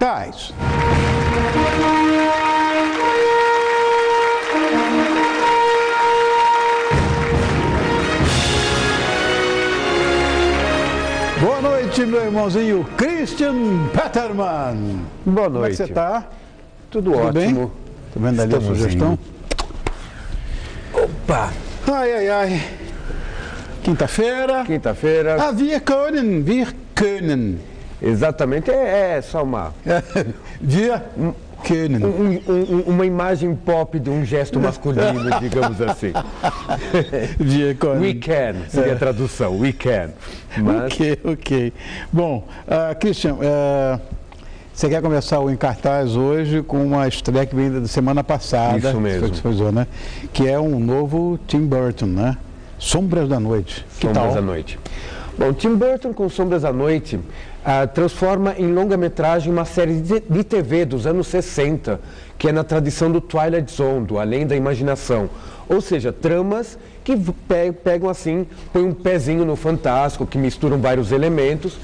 Tais. Boa noite, meu irmãozinho Christian Peterman. Boa Como é que noite. você está? Tudo, Tudo bem? ótimo. Tá vendo ali a Estamos sugestão? Opa! Ai, ai, ai. Quinta-feira. Quinta-feira. Ah, wir können, wir können. Exatamente, é, é só uma, Wir können. um- um- uma imagem pop de um gesto masculino, digamos assim. Können. We can, seria a tradução, we can. Mas Ok, ok. Bom, ah, Christian, ah, você quer começar o Em Cartaz hoje com uma estreia que vem da semana passada. Isso mesmo. Foi que fez, né? Que é um novo Tim Burton, né? Sombras da Noite. Que Sombras à Noite. Bom, Tim Burton com Sombras à Noite ah, transforma em longa-metragem uma série de, de TV dos anos 60, que é na tradição do Twilight Zone, do Além da Imaginação. Ou seja, tramas que pe- pegam assim, põem um pezinho no fantástico, que misturam vários elementos.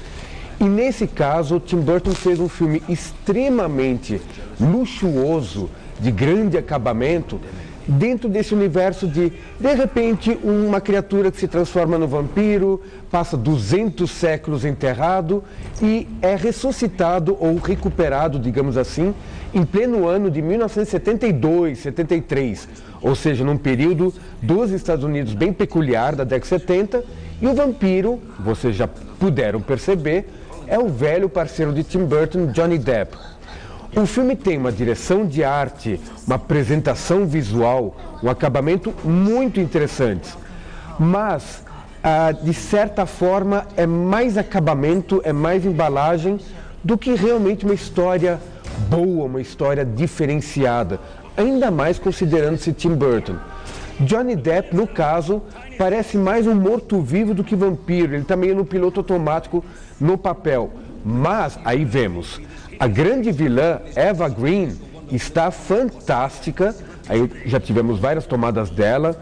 E nesse caso, Tim Burton fez um filme extremamente luxuoso, de grande acabamento, dentro desse universo de, de repente, uma criatura que se transforma no vampiro, passa 200 séculos enterrado e é ressuscitado ou recuperado, digamos assim, em pleno ano de 1972, 73, ou seja, num período dos Estados Unidos bem peculiar da década de 70, e o vampiro, vocês já puderam perceber, é o velho parceiro de Tim Burton, Johnny Depp. O filme tem uma direção de arte, uma apresentação visual, um acabamento muito interessantes. Mas, ah, de certa forma, é mais acabamento, é mais embalagem do que realmente uma história boa, uma história diferenciada. Ainda mais considerando-se Tim Burton. Johnny Depp, no caso, parece mais um morto-vivo do que vampiro. Ele está meio no piloto automático no papel. Mas, aí vemos, a grande vilã, Eva Green, está fantástica. Aí já tivemos várias tomadas dela.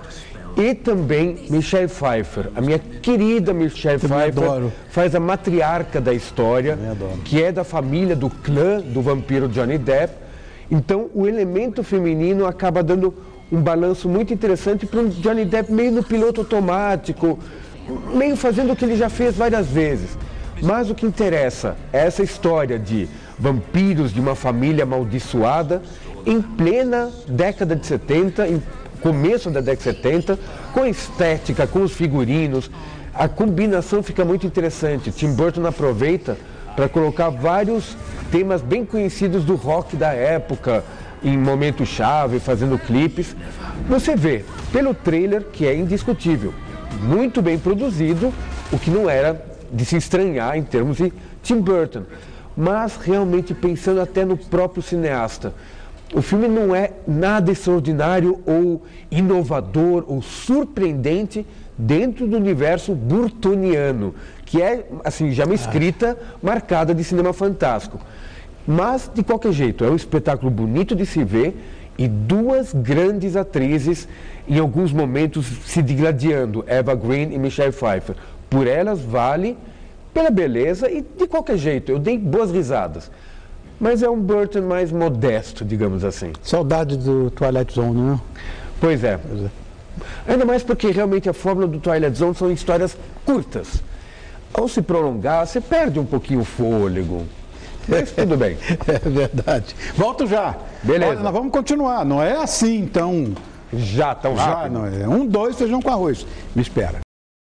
E também Michelle Pfeiffer, a minha querida Michelle Também Pfeiffer, adoro. faz a matriarca da história, que é da família do clã do vampiro Johnny Depp. Então, o elemento feminino acaba dando um balanço muito interessante para um Johnny Depp meio no piloto automático, meio fazendo o que ele já fez várias vezes. Mas o que interessa é essa história de vampiros de uma família amaldiçoada em plena década de 70, em começo da década de 70, com a estética, com os figurinos. A combinação fica muito interessante. Tim Burton aproveita para colocar vários temas bem conhecidos do rock da época, em momento chave, fazendo clipes. Você vê pelo trailer que é indiscutível, muito bem produzido, o que não era de se estranhar em termos de Tim Burton, mas realmente pensando até no próprio cineasta. O filme não é nada extraordinário ou inovador ou surpreendente dentro do universo burtoniano, que é assim já uma escrita marcada de cinema fantástico. Mas de qualquer jeito, é um espetáculo bonito de se ver e duas grandes atrizes em alguns momentos se digladiando, Eva Green e Michelle Pfeiffer. Por elas vale pela beleza e de qualquer jeito, eu dei boas risadas. Mas é um Burton mais modesto, digamos assim. Saudade do Twilight Zone, né? Pois é. Pois é. Ainda mais porque realmente a fórmula do Twilight Zone são histórias curtas. Ao se prolongar, você perde um pouquinho o fôlego. Mas tudo bem. É verdade. Volto já. Beleza. Olha, nós vamos continuar. Não é assim, então. Já tão Já, rápido. não é. Um, dois, feijão com arroz. Me espera.